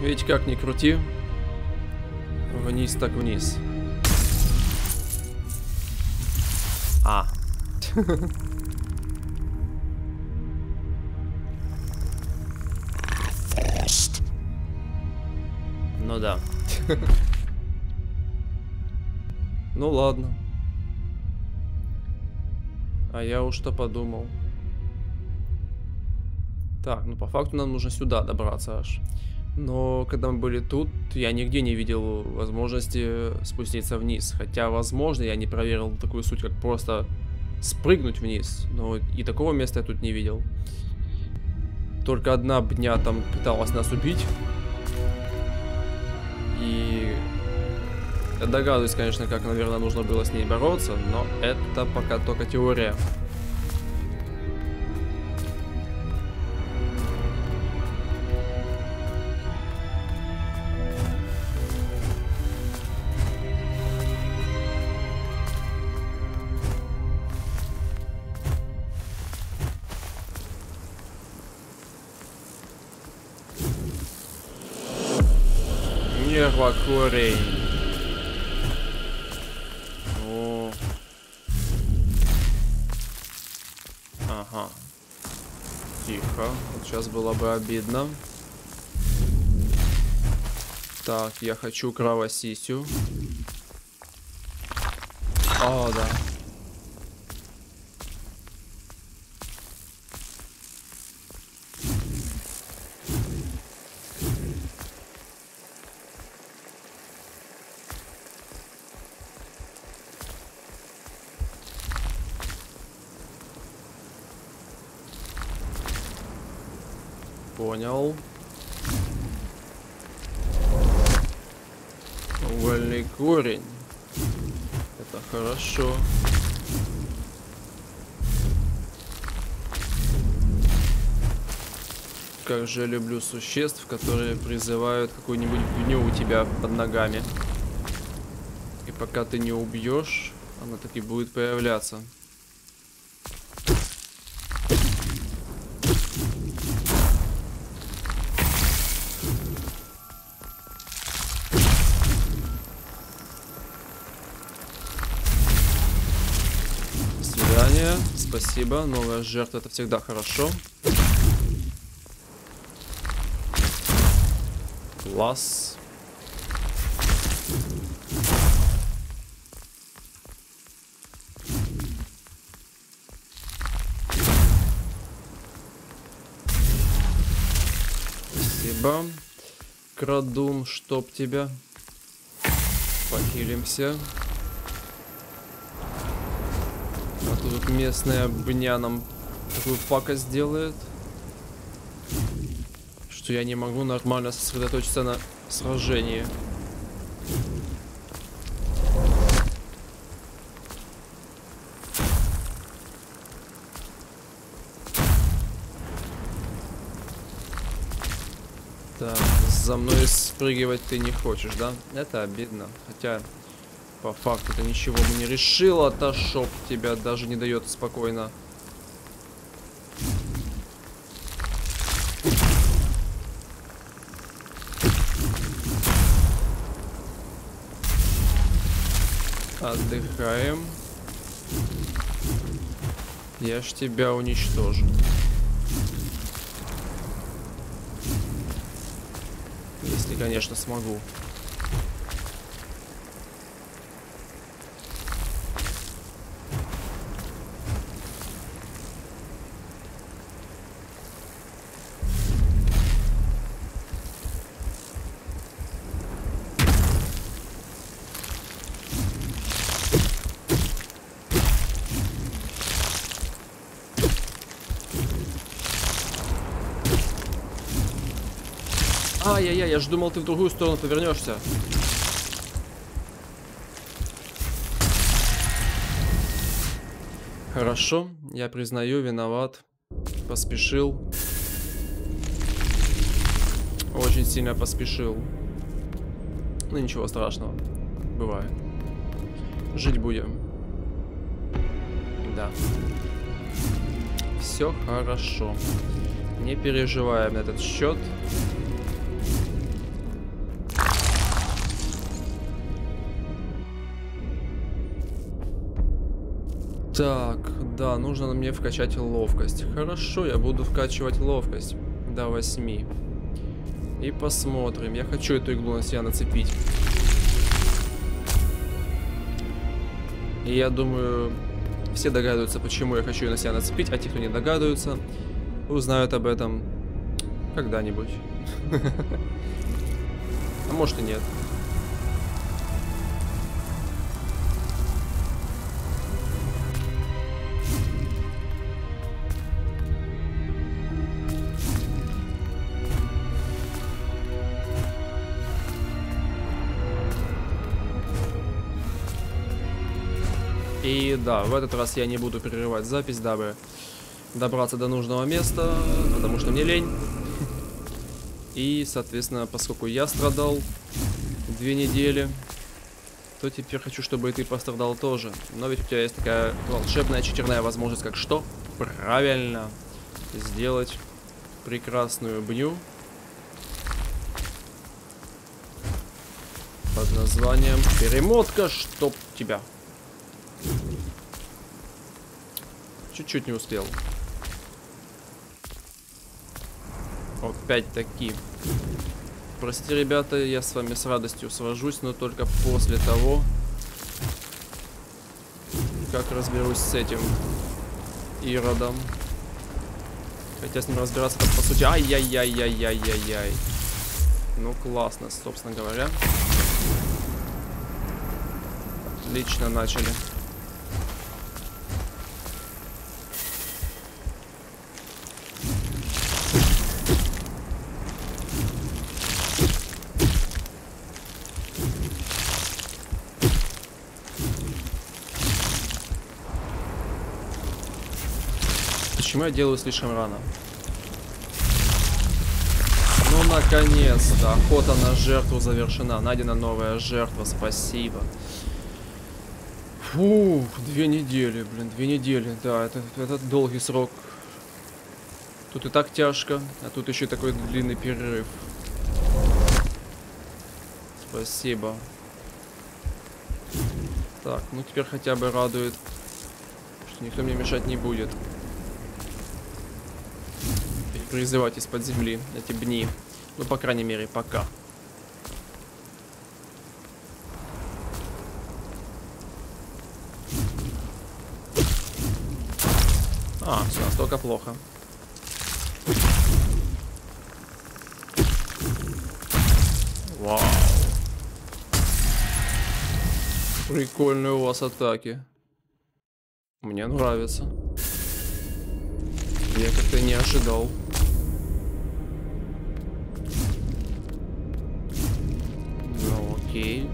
Ведь как ни крути, вниз так вниз. А. Ну да. Ну ладно. А я уж что подумал. Так, ну по факту нам нужно сюда добраться аж. Но когда мы были тут, я нигде не видел возможности спуститься вниз. Хотя, возможно, я не проверил такую суть, как просто спрыгнуть вниз. Но и такого места я тут не видел. Только одна бня там пыталась нас убить. И догадываюсь, конечно, как, наверное, нужно было с ней бороться, но это пока только теория. Нервокорень. О. Ага. Тихо. Вот сейчас было бы обидно. Так, я хочу кровосисю. О, да. Понял. Угольный корень. Это хорошо. Как же люблю существ, которые призывают какую-нибудь гню у тебя под ногами. И пока ты не убьешь, она так и будет появляться. Спасибо. Новая жертва это всегда хорошо. Класс. Спасибо. Крадун, чтоб тебя. Похилимся. Тут местная бня нам такую пакость делает. Что я не могу нормально сосредоточиться на сражении. Так, за мной спрыгивать ты не хочешь, да? Это обидно. Хотя, по факту, это ничего бы не решил, а то шоп тебя даже не дает спокойно. Отдыхаем. Я ж тебя уничтожу. Если, конечно, смогу. Ай-яй-яй, я же думал, ты в другую сторону повернешься. Хорошо, я признаю, виноват. Поспешил. Очень сильно поспешил. Ну ничего страшного. Бывает. Жить будем. Да. Все хорошо. Не переживаем на этот счет. Так, да, нужно мне вкачать ловкость. Хорошо, я буду вкачивать ловкость до 8. И посмотрим. Я хочу эту иглу на себя нацепить. И я думаю, все догадываются, почему я хочу ее на себя нацепить, а те, кто не догадываются, узнают об этом когда-нибудь. А может и нет. И да, в этот раз я не буду прерывать запись, дабы добраться до нужного места, потому что мне лень. И, соответственно, поскольку я страдал две недели, то теперь хочу, чтобы и ты пострадал тоже. Но ведь у тебя есть такая волшебная четверная возможность, как что? Правильно. Сделать прекрасную бню. Под названием Перемотка, чтоб тебя. Чуть-чуть не успел. Опять-таки. Простите, ребята, я с вами с радостью сражусь, но только после того, как разберусь с этим Иродом. Хотя с ним разбираться по сути... Ай-яй-яй-яй-яй-яй-яй. Ну, классно, собственно говоря. Отлично начали. Почему я делаю слишком рано? Ну, наконец-то. Охота на жертву завершена. Найдена новая жертва. Спасибо. Фух, две недели, блин, две недели. Да, это, это долгий срок. Тут и так тяжко, а тут еще такой длинный перерыв. Спасибо. Так, ну теперь хотя бы радует, что никто мне мешать не будет призывать из-под земли эти бни. Ну, по крайней мере, пока. А, все настолько плохо. Вау. Прикольные у вас атаки. Мне нравится. Я как-то не ожидал. Окей.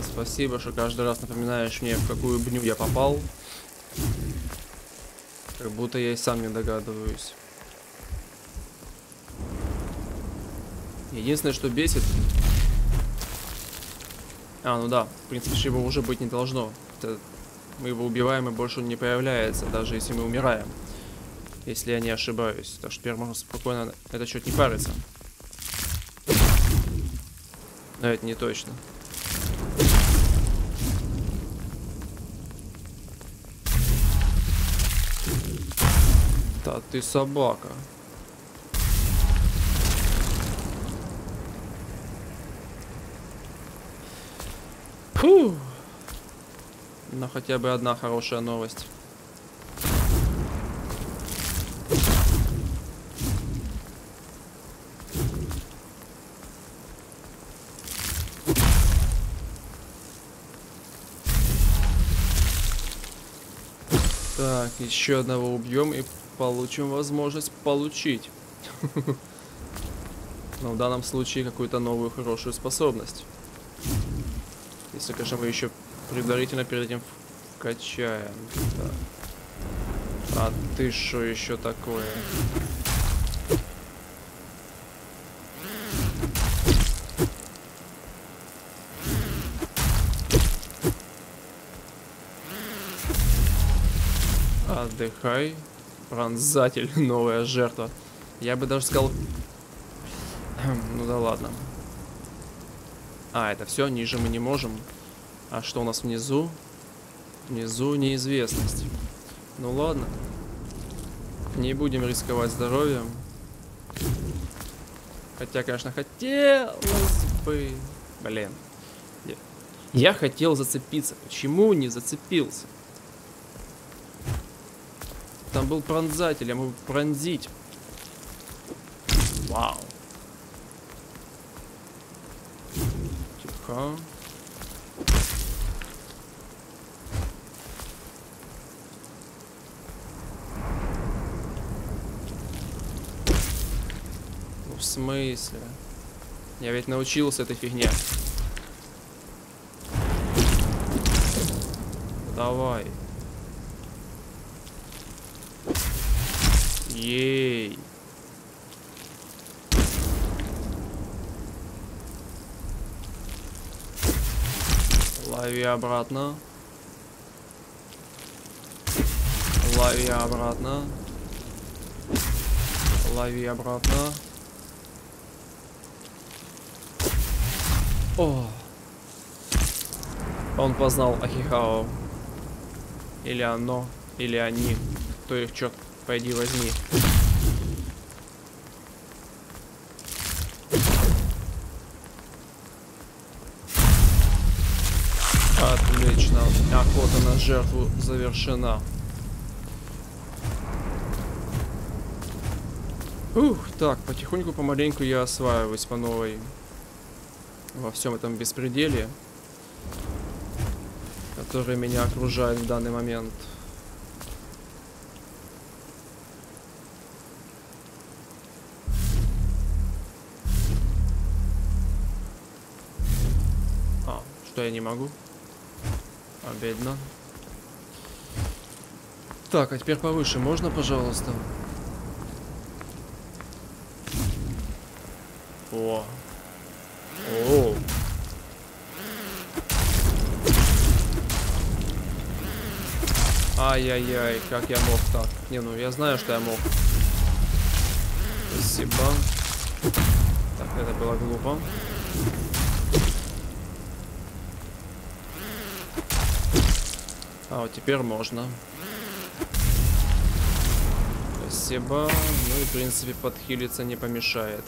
Спасибо, что каждый раз напоминаешь мне, в какую бню я попал. Как будто я и сам не догадываюсь. Единственное, что бесит... А, ну да, в принципе, его уже быть не должно. Это... Мы его убиваем, и больше он не появляется, даже если мы умираем. Если я не ошибаюсь. Так что теперь можно спокойно этот счет не париться. Но это не точно. Да ты собака. Фу. Но хотя бы одна хорошая новость. Так, еще одного убьем и получим возможность получить. Но в данном случае какую-то новую хорошую способность. Если, конечно, мы еще предварительно перед этим вкачаем. Так. А ты что еще такое? Отдыхай. Пронзатель, новая жертва. Я бы даже сказал... ну да ладно. А, это все, ниже мы не можем. А что у нас внизу? Внизу неизвестность. Ну ладно. Не будем рисковать здоровьем. Хотя, конечно, хотелось бы... Блин. Я хотел зацепиться. Почему не зацепился? Там был пронзатель, я мог пронзить. Вау. Тихо. Ну, в смысле? Я ведь научился этой фигне. Давай. Ей. Лови обратно. Лови обратно. Лови обратно. О! Он познал Ахихао. Или оно, или они. Кто их черт Пойди возьми. Отлично. Охота на жертву завершена. Ух, так, потихоньку, помаленьку я осваиваюсь по новой во всем этом беспределе, который меня окружает в данный момент. Что я не могу? Обидно. Так, а теперь повыше можно, пожалуйста? О. О. Ай-яй-яй, как я мог так? Не, ну я знаю, что я мог. Спасибо. Так, это было глупо. А вот теперь можно. Спасибо. Ну и, в принципе, подхилиться не помешает.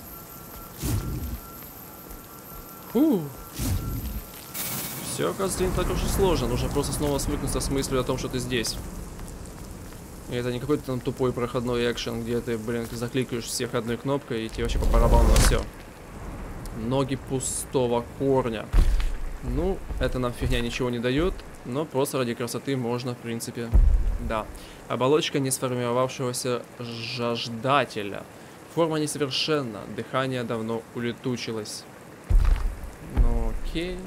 Фу. Все, оказывается, не так уж и сложно. Нужно просто снова свыкнуться с мыслью о том, что ты здесь. И это не какой-то там тупой проходной экшен, где ты, блин, закликаешь всех одной кнопкой и тебе вообще по барабану на все. Ноги пустого корня. Ну, это нам фигня ничего не дает. Но просто ради красоты можно, в принципе, да. Оболочка не сформировавшегося жаждателя. Форма несовершенна, дыхание давно улетучилось. Ну, окей.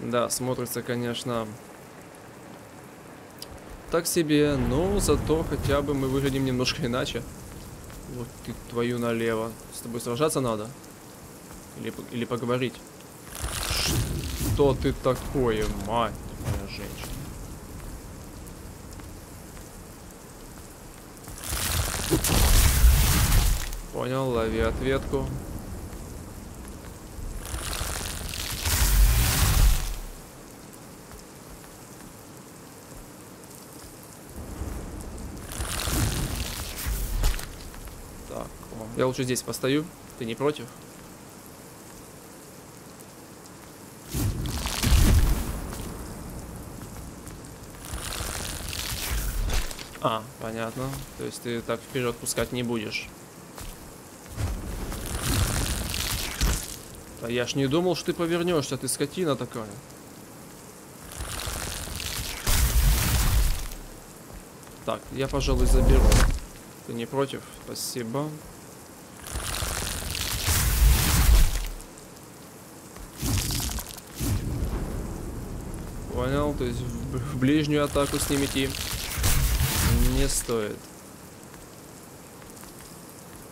Да, смотрится, конечно, так себе, но зато хотя бы мы выглядим немножко иначе. Вот ты твою налево. С тобой сражаться надо? Или, или поговорить? Что ты такое, мать моя женщина? Понял, лови ответку. Так, я лучше здесь постою. Ты не против? А, понятно. То есть ты так вперед пускать не будешь. А я ж не думал, что ты повернешься, ты скотина такая. Так, я, пожалуй, заберу. Ты не против? Спасибо. Понял, то есть в, ближнюю атаку с ним идти Не стоит.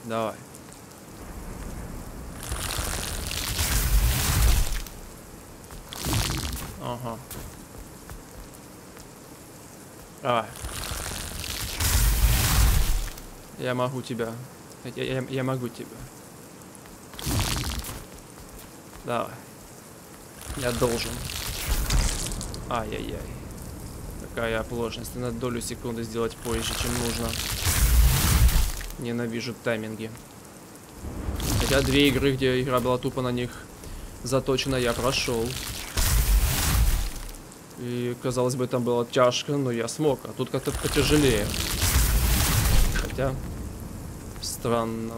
Давай. Ага. Давай. Я могу тебя. Я, я, я могу тебя. Давай. Я должен. Ай-яй-яй. Какая оплошность. На долю секунды сделать позже, чем нужно. Ненавижу тайминги. Хотя две игры, где игра была тупо на них заточена, я прошел. И, казалось бы, там было тяжко, но я смог. А тут как-то потяжелее. Хотя... Странно.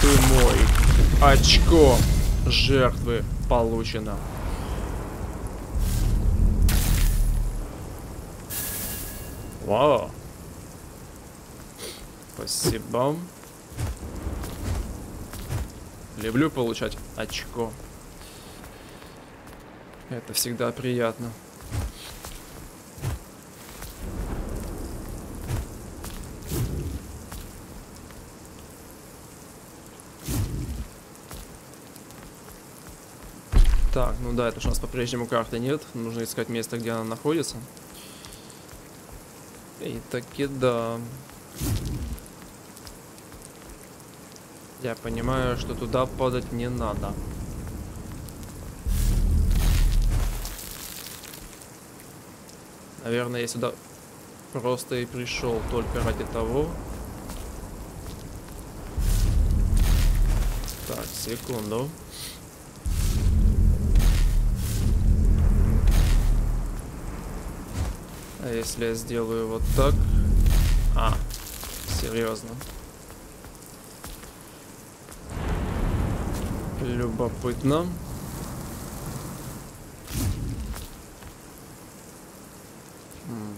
Ты мой. Очко жертвы получено. Вау. Спасибо. Люблю получать очко. Это всегда приятно. Так, ну да, это у нас по-прежнему карты нет. Нужно искать место, где она находится. И таки да. Я понимаю, что туда падать не надо. Наверное, я сюда просто и пришел только ради того. Так, секунду. А если я сделаю вот так? А, серьезно. Любопытно.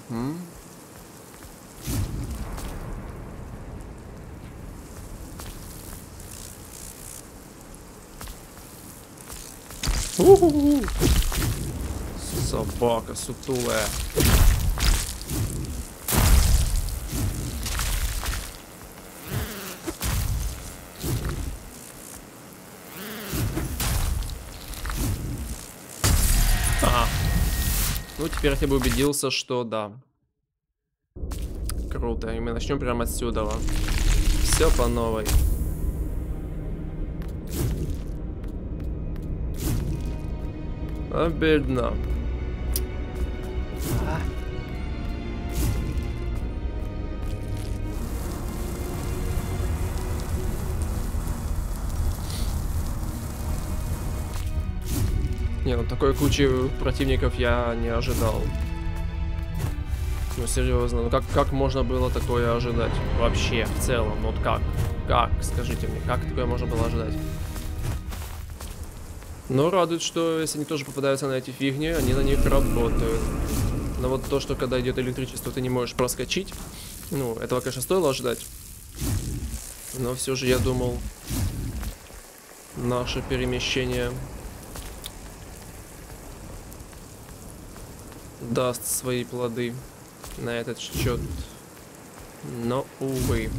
Угу. Собака сутулая. Ну, теперь я бы убедился, что да. Круто. И мы начнем прямо отсюда. Все по новой. Обидно. Не, ну такой кучи противников я не ожидал. Ну серьезно, ну как, как можно было такое ожидать? Вообще, в целом, ну вот как? Как, скажите мне, как такое можно было ожидать? Но радует, что если они тоже попадаются на эти фигни, они на них работают. Но вот то, что когда идет электричество, ты не можешь проскочить, ну, этого, конечно, стоило ожидать. Но все же я думал, наше перемещение даст свои плоды на этот счет. Но, увы.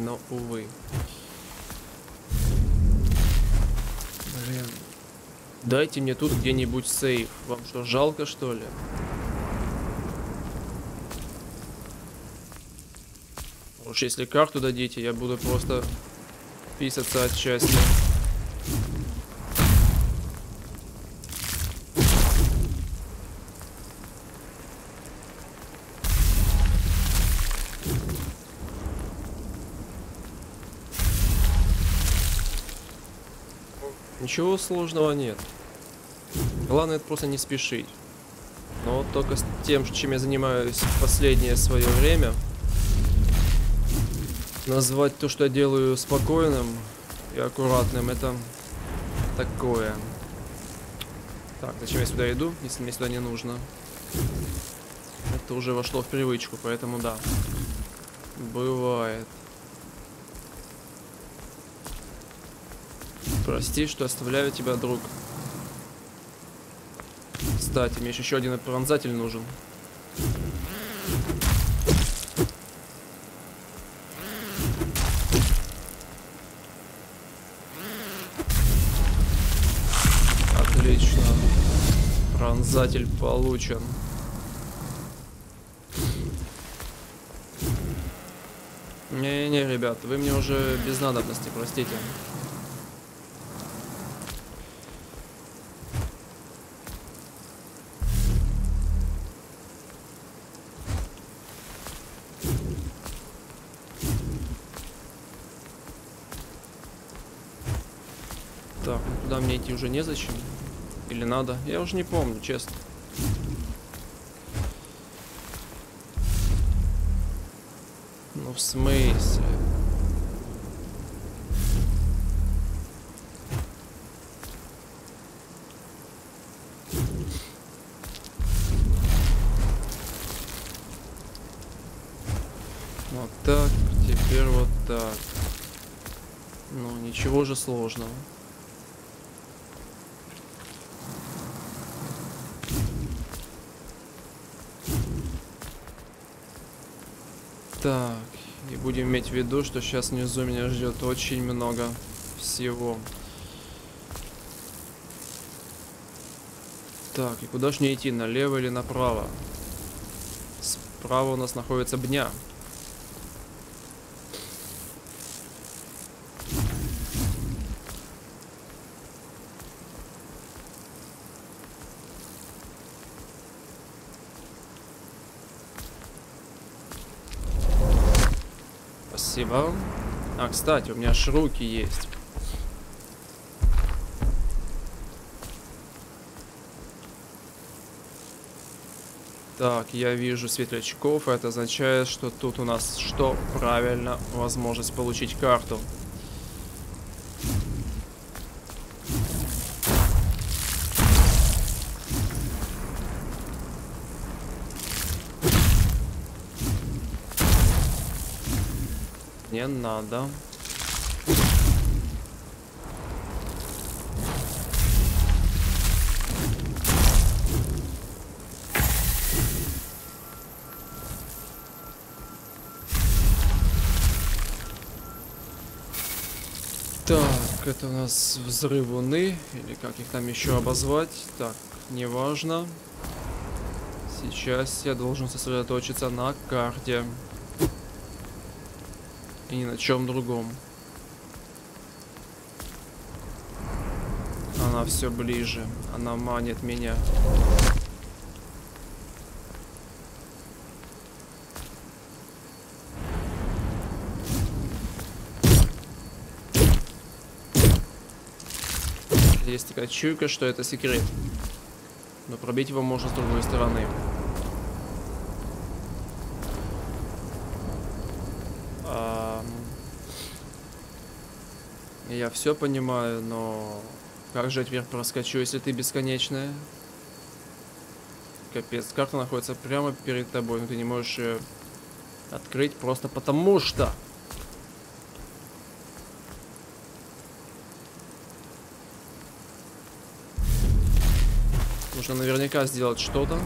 Но, увы. Блин. Дайте мне тут где-нибудь сейф. Вам что, жалко, что ли? Уж если карту дадите, я буду просто писаться от счастья. Ничего сложного нет. Главное это просто не спешить. Но вот только с тем, чем я занимаюсь в последнее свое время, назвать то, что я делаю спокойным и аккуратным, это такое. Так, зачем я сюда иду, если мне сюда не нужно? Это уже вошло в привычку, поэтому да. Бывает. Прости, что оставляю тебя, друг. Кстати, мне еще один пронзатель нужен. Отлично. Пронзатель получен. Не-не-не, ребят, вы мне уже без надобности, простите. Идти уже незачем. Или надо? Я уже не помню, честно. Ну в смысле? Вот так, теперь вот так. Ну, ничего же сложного. Так, и будем иметь в виду, что сейчас внизу меня ждет очень много всего. Так, и куда ж мне идти, налево или направо? Справа у нас находится бня. Спасибо. А, кстати, у меня аж руки есть. Так, я вижу светлячков. Это означает, что тут у нас что? Правильно, возможность получить карту. Надо. Так, это у нас взрывуны, или как их там еще обозвать. Так, неважно. Сейчас я должен сосредоточиться на карте. И ни на чем другом. Она все ближе. Она манит меня. Есть такая чуйка, что это секрет. Но пробить его можно с другой стороны. Все понимаю, но как же я теперь проскочу, если ты бесконечная? Капец, карта находится прямо перед тобой, но ты не можешь ее открыть просто потому что... Нужно наверняка сделать что-то.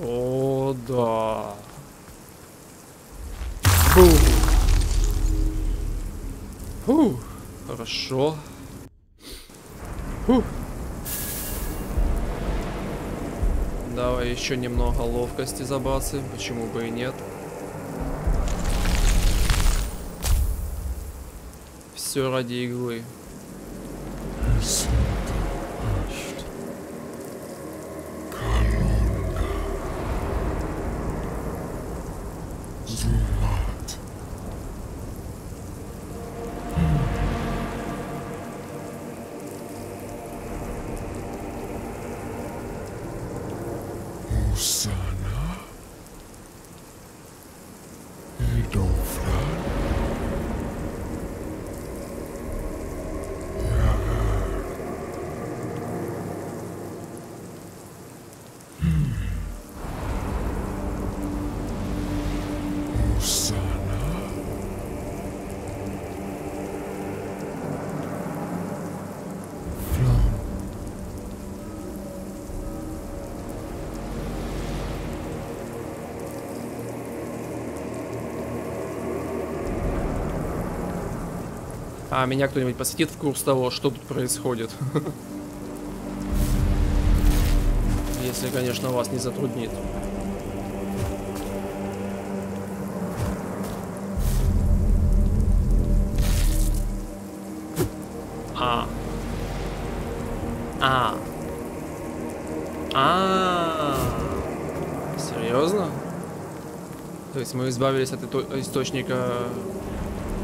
О, да. Фу. Хорошо. Фу. Давай еще немного ловкости забацаем, почему бы и нет. Все ради иглы. А меня кто-нибудь посвятит в курс того, что тут происходит? Если, конечно, вас не затруднит. Мы избавились от источника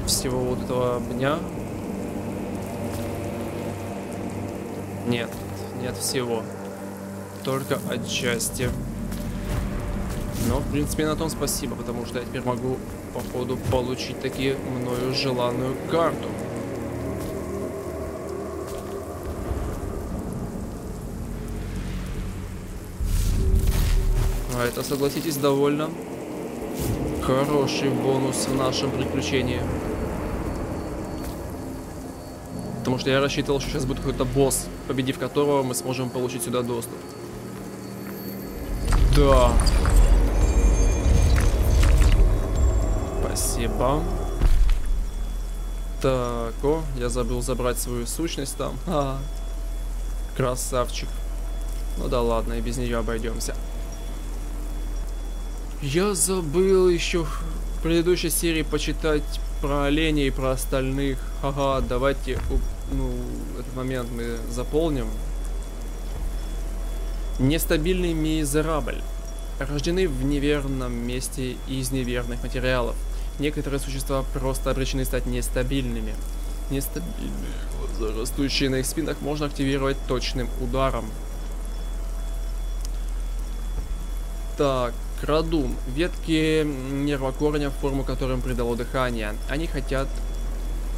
всего вот этого дня? Нет, нет всего. Только отчасти. Но, в принципе, на том спасибо, потому что я теперь могу, походу, получить таки мною желанную карту. А это, согласитесь, довольно хороший бонус в нашем приключении. Потому что я рассчитывал, что сейчас будет какой-то босс, победив которого мы сможем получить сюда доступ. Да. Спасибо. Так, о, я забыл забрать свою сущность там. А, красавчик. Ну да ладно, и без нее обойдемся. Я забыл еще в предыдущей серии почитать про оленей и про остальных. Ага, давайте ну, этот момент мы заполним. Нестабильный мизерабль. Рождены в неверном месте из неверных материалов. Некоторые существа просто обречены стать нестабильными. Нестабильные глаза, растущие на их спинах, можно активировать точным ударом. Так, Крадум. Ветки нервокорня, форму которым придало дыхание. Они хотят,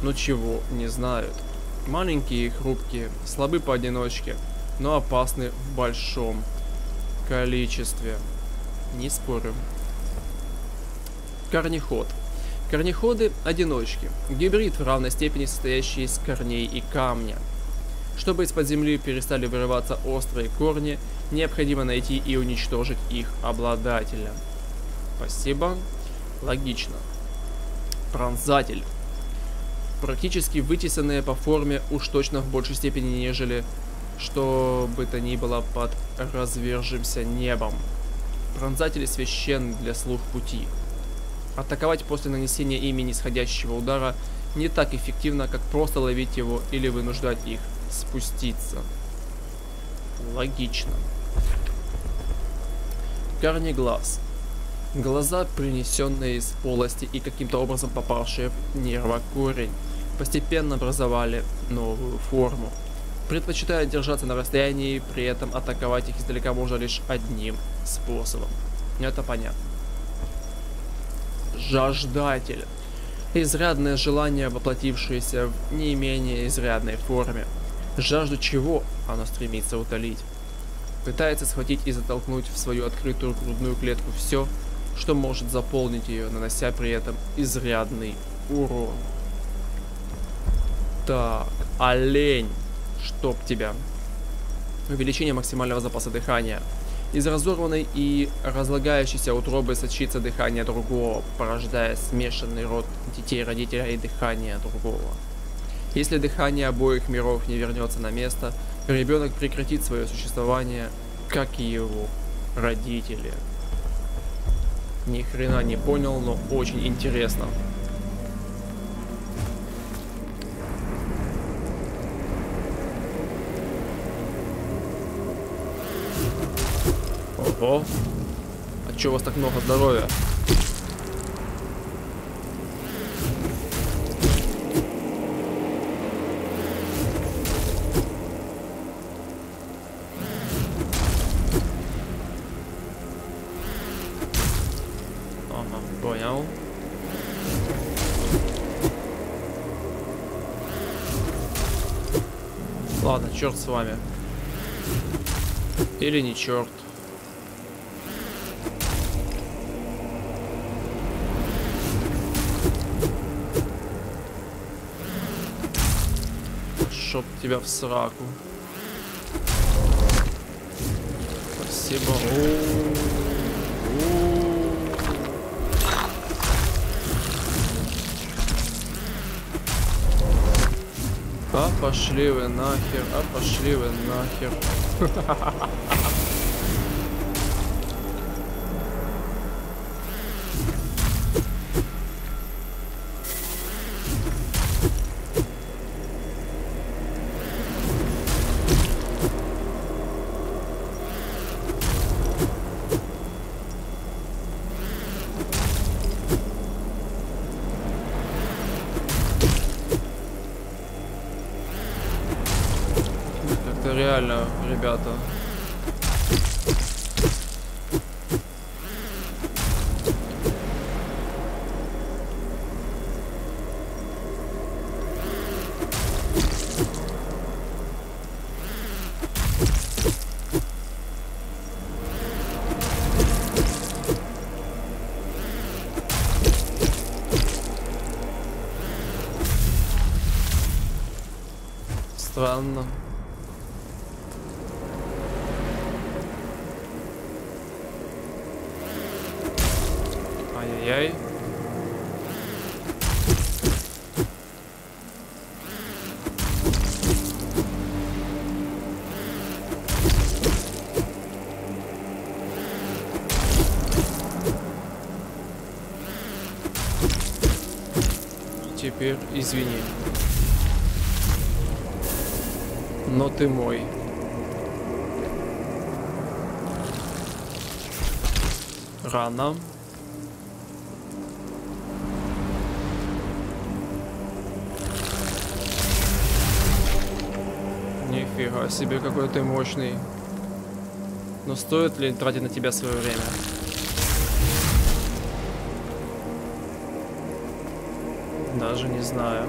но чего, не знают. Маленькие и хрупкие, слабы поодиночке, но опасны в большом количестве. Не спорю. Корнеход. Корнеходы – одиночки. Гибрид в равной степени состоящий из корней и камня. Чтобы из-под земли перестали вырываться острые корни, необходимо найти и уничтожить их обладателя. Спасибо. Логично. Пронзатель. Практически вытесанные по форме уж точно в большей степени, нежели что бы то ни было под развержимся небом. Пронзатель священ для слух пути. Атаковать после нанесения ими нисходящего удара не так эффективно, как просто ловить его или вынуждать их спуститься. Логично. Корнеглаз. Глаза, принесенные из полости и каким-то образом попавшие в нервокорень, постепенно образовали новую форму. Предпочитая держаться на расстоянии, при этом атаковать их издалека можно лишь одним способом. Это понятно. Жаждатель. Изрядное желание, воплотившееся в не менее изрядной форме. Жажду чего оно стремится утолить? Пытается схватить и затолкнуть в свою открытую грудную клетку все, что может заполнить ее, нанося при этом изрядный урон. Так, олень, чтоб тебя. Увеличение максимального запаса дыхания. Из разорванной и разлагающейся утробы сочится дыхание другого, порождая смешанный род детей родителя и дыхание другого. Если дыхание обоих миров не вернется на место, ребенок прекратит свое существование, как и его родители. Ни хрена не понял, но очень интересно. Ого. А чё у вас так много здоровья? Черт с вами. Или не черт. Чтоб тебя в сраку. Спасибо. О -о -о А пошли вы нахер, а пошли вы нахер. реально, ребята. Странно. Ай-яй-яй. Теперь извини. Но ты мой. Рано. Нифига себе, какой ты мощный. Но стоит ли тратить на тебя свое время? Даже не знаю.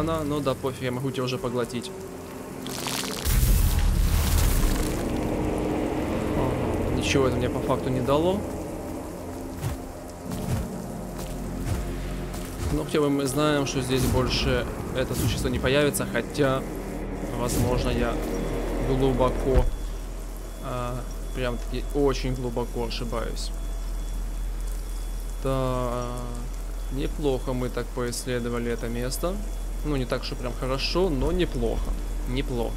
Рано. Ну да, пофиг, я могу тебя уже поглотить. О, ничего это мне по факту не дало. Но хотя бы мы знаем, что здесь больше это существо не появится, хотя, возможно, я глубоко, а, прям таки очень глубоко ошибаюсь. Так, неплохо мы так поисследовали это место. Ну, не так, что прям хорошо, но неплохо. Неплохо.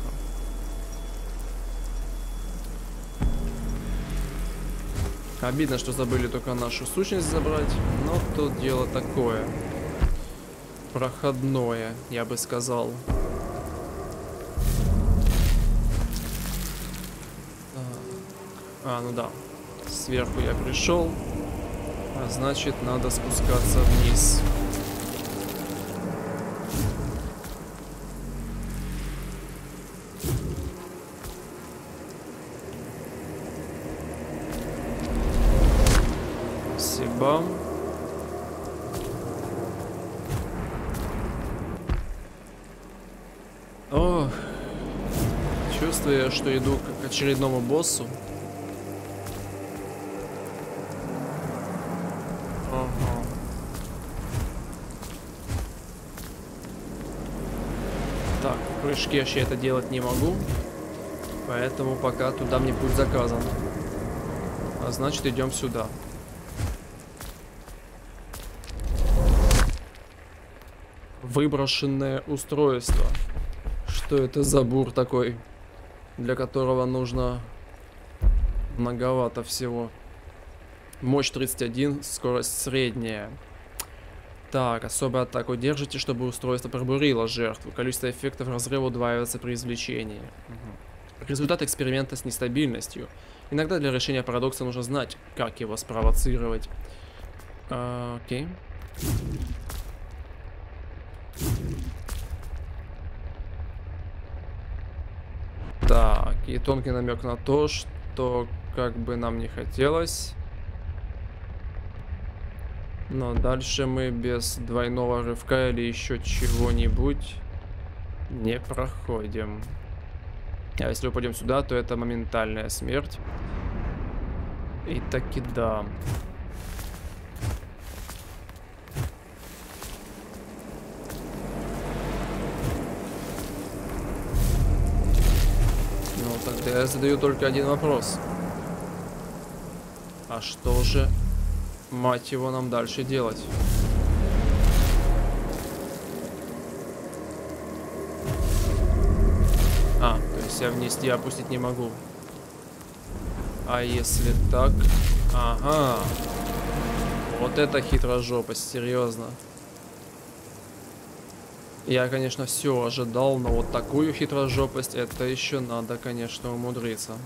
Обидно, что забыли только нашу сущность забрать, но тут дело такое. Проходное, я бы сказал. А, ну да. Сверху я пришел. А значит, надо спускаться вниз. Спасибо. Ох, чувствую, что иду к очередному боссу. Ага. Так, в прыжке я это делать не могу. Поэтому пока туда мне путь заказан. А значит идем сюда. Выброшенное устройство. Что это за бур такой, для которого нужно многовато всего. Мощь 31, скорость средняя. Так, особую атаку держите, чтобы устройство пробурило жертву. Количество эффектов разрыва удваивается при извлечении. Результат эксперимента с нестабильностью. Иногда для решения парадокса нужно знать, как его спровоцировать. А, окей. Так, и тонкий намек на то, что как бы нам не хотелось. Но дальше мы без двойного рывка или еще чего-нибудь не проходим. А если упадем сюда, то это моментальная смерть. И таки да. Ну, тогда я задаю только один вопрос. А что же, мать его, нам дальше делать? А, то есть я внести опустить не могу. А если так? Ага. Вот это хитрожопость, серьезно. Я, конечно, все ожидал, но вот такую хитрожопость, это еще надо, конечно, умудриться.